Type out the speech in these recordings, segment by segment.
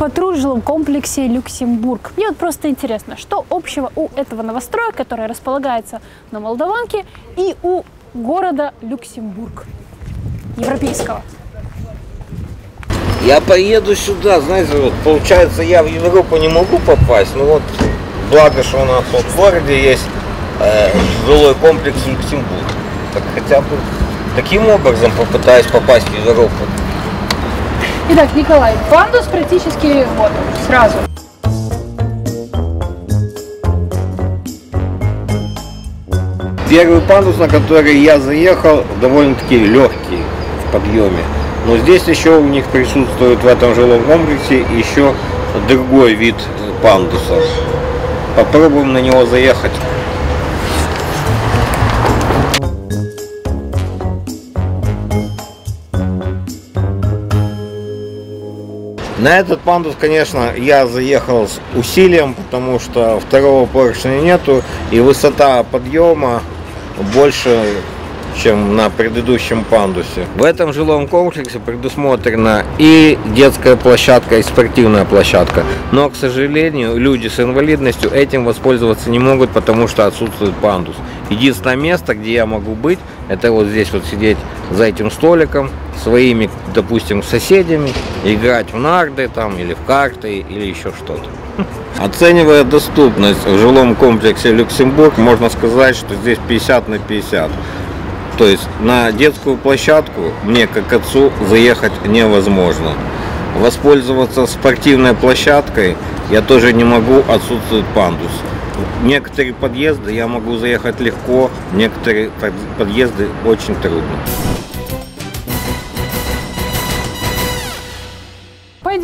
патруль в комплексе Люксембург. Мне вот просто интересно, что общего у этого новостроя, который располагается на Молдаванке, и у города Люксембург, европейского? Я поеду сюда, знаете, вот, получается, я в Европу не могу попасть, но вот благо, что у нас вот в городе есть э, жилой комплекс Люксембург. Так хотя бы таким образом попытаюсь попасть в Европу. Итак, Николай, пандус практически вот, сразу. Первый пандус, на который я заехал, довольно-таки легкий в подъеме. Но здесь еще у них присутствует в этом жилом комплексе еще другой вид пандуса. Попробуем на него заехать. На этот пандус, конечно, я заехал с усилием, потому что второго поршня нету, и высота подъема больше, чем на предыдущем пандусе. В этом жилом комплексе предусмотрена и детская площадка, и спортивная площадка. Но, к сожалению, люди с инвалидностью этим воспользоваться не могут, потому что отсутствует пандус. Единственное место, где я могу быть, это вот здесь вот сидеть за этим столиком, своими, допустим, соседями, играть в нарды там, или в карты, или еще что-то. Оценивая доступность в жилом комплексе Люксембург, можно сказать, что здесь 50 на 50. То есть на детскую площадку мне как отцу заехать невозможно. Воспользоваться спортивной площадкой я тоже не могу, отсутствует пандус. Некоторые подъезды я могу заехать легко, некоторые подъезды очень трудно.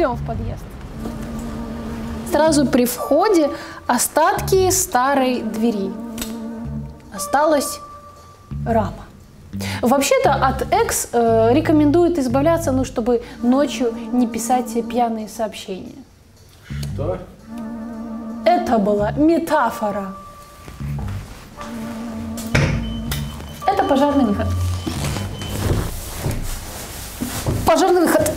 Пойдем в подъезд. Сразу при входе остатки старой двери. Осталась рама. Вообще-то от экс э, рекомендуют избавляться, ну, чтобы ночью не писать пьяные сообщения. Что? Это была метафора. Это пожарный выход. Пожарный выход.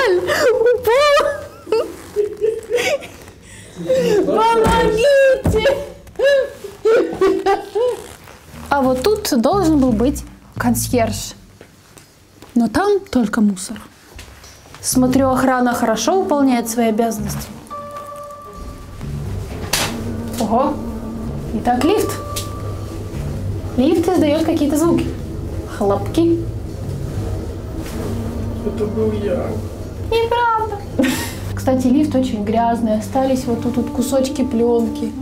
Я реально упала. Помогите! А вот тут должен был быть консьерж. Но там только мусор. Смотрю, охрана хорошо выполняет свои обязанности. Ого! Итак, лифт. Лифт издает какие-то звуки. Хлопки. Это был я. Неправда. Кстати, лифт очень грязный. Остались вот тут вот кусочки пленки.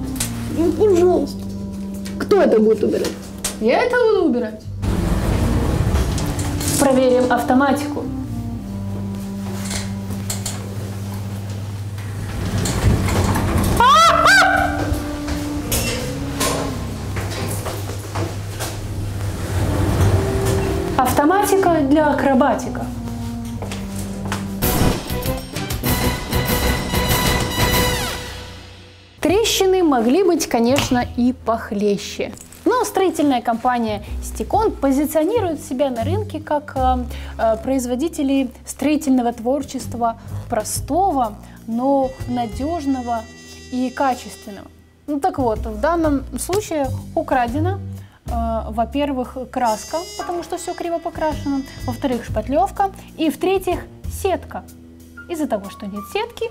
Ну, пожалуйста. Кто это будет убирать? Я это буду убирать. Проверим автоматику. Автоматика для акробатика. Могли быть, конечно, и похлеще. Но строительная компания Стекон позиционирует себя на рынке как э, э, производители строительного творчества простого, но надежного и качественного. Ну так вот, в данном случае украдена, э, во-первых, краска, потому что все криво покрашено, во-вторых, шпатлевка, и в-третьих, сетка. Из-за того, что нет сетки,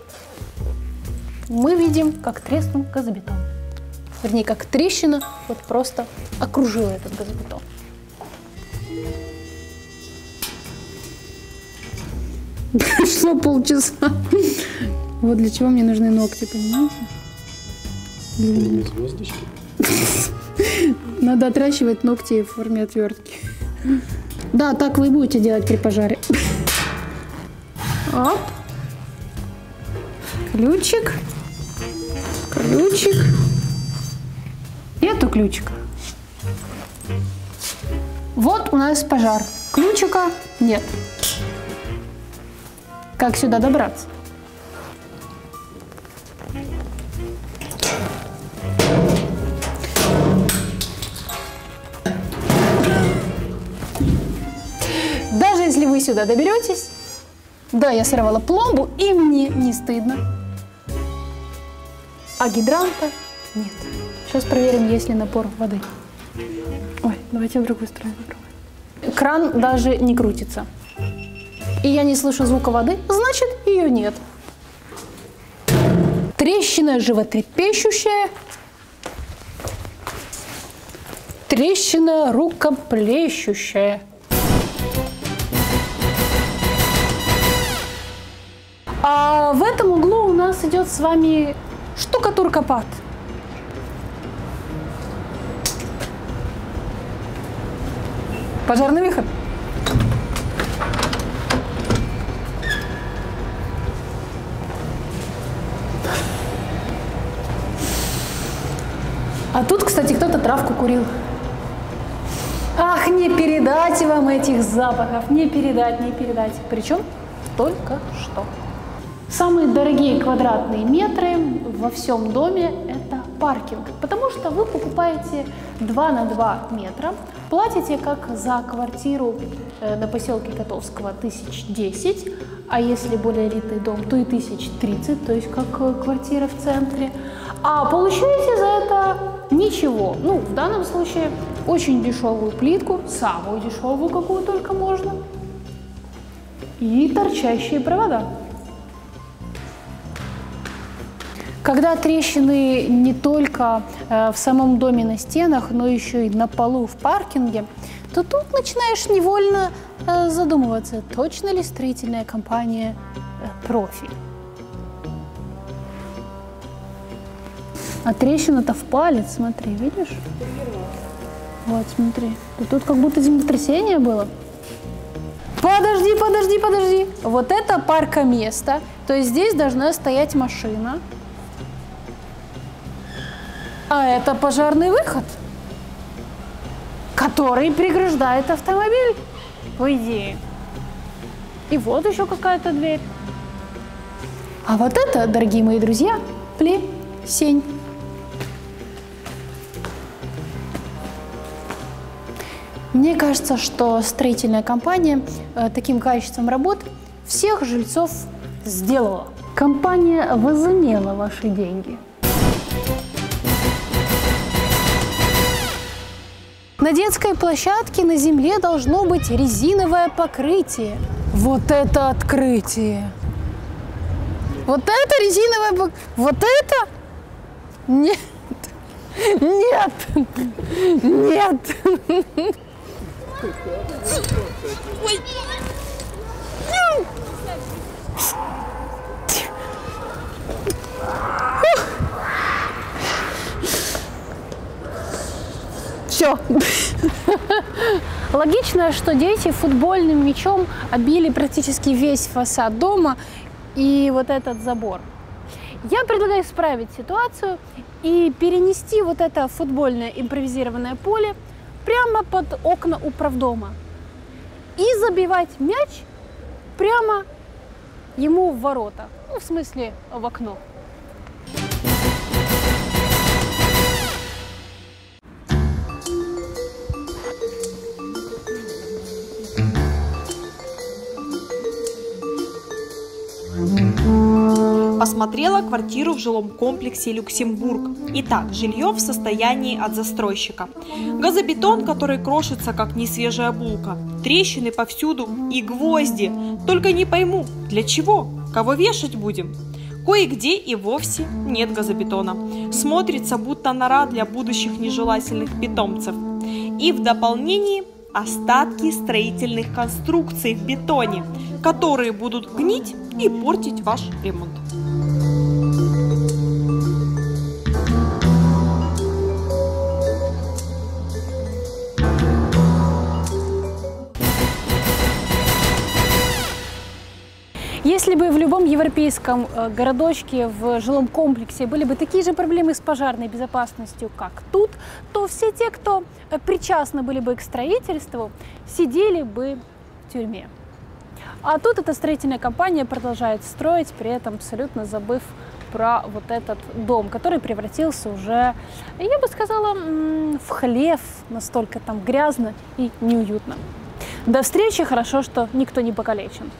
мы видим, как треснул газобетон. Вернее, как трещина вот просто окружила этот газобетон. Прошло полчаса. Вот для чего мне нужны ногти, понимаете? Звездочки. Надо отращивать ногти в форме отвертки. Да, так вы и будете делать при пожаре. Оп. Ключик. Ключик. Нету ключика. Вот у нас пожар. Ключика нет. Как сюда добраться? Даже если вы сюда доберетесь, да, я сорвала пломбу, и мне не стыдно. А гидранта нет. Сейчас проверим, есть ли напор воды. Ой, давайте в другую сторону попробуем. Кран даже не крутится. И я не слышу звука воды, значит ее нет. Трещина животрепещущая. Трещина рукоплещущая. А в этом углу у нас идет с вами штукатурка пад. Пожарный выход. А тут, кстати, кто-то травку курил. Ах, не передать вам этих запахов, не передать, не передать. Причем только что. Самые дорогие квадратные метры во всем доме – это паркинг, потому что вы покупаете 2 на 2 метра, платите как за квартиру э, на поселке Котовского тысяч десять, а если более элитный дом, то и тысяч тридцать, то есть как э, квартира в центре, а получаете за это ничего. Ну, в данном случае очень дешевую плитку, самую дешевую, какую только можно, и торчащие провода. Когда трещины не только э, в самом доме на стенах, но еще и на полу в паркинге, то тут начинаешь невольно э, задумываться, точно ли строительная компания э, профи. А трещина-то в палец, смотри, видишь? Вот, смотри. Тут как будто землетрясение было. Подожди, подожди, подожди. Вот это паркоместо. То есть здесь должна стоять машина. А это пожарный выход, который преграждает автомобиль, по идее. И вот еще какая-то дверь. А вот это, дорогие мои друзья, плесень. Мне кажется, что строительная компания э, таким качеством работ всех жильцов сделала. Компания возымела ваши деньги. На детской площадке на земле должно быть резиновое покрытие. Вот это открытие! Вот это резиновое покрытие! Вот это? Нет! Нет! Нет! Ой! Все. Логично, что дети футбольным мячом обили практически весь фасад дома и вот этот забор. Я предлагаю исправить ситуацию и перенести вот это футбольное импровизированное поле прямо под окна управдома и забивать мяч прямо ему в ворота, ну, в смысле в окно. Осмотрела квартиру в жилом комплексе Люксембург. Итак, жилье в состоянии от застройщика. Газобетон, который крошится, как несвежая булка. Трещины повсюду и гвозди. Только не пойму, для чего? Кого вешать будем? Кое-где и вовсе нет газобетона. Смотрится, будто нора для будущих нежелательных питомцев. И в дополнении остатки строительных конструкций в бетоне, которые будут гнить и портить ваш ремонт. Если бы в любом европейском э, городочке, в жилом комплексе были бы такие же проблемы с пожарной безопасностью, как тут, то все те, кто э, причастны были бы к строительству, сидели бы в тюрьме. А тут эта строительная компания продолжает строить, при этом абсолютно забыв про вот этот дом, который превратился уже, я бы сказала, в хлев, настолько там грязно и неуютно. До встречи, хорошо, что никто не покалечен.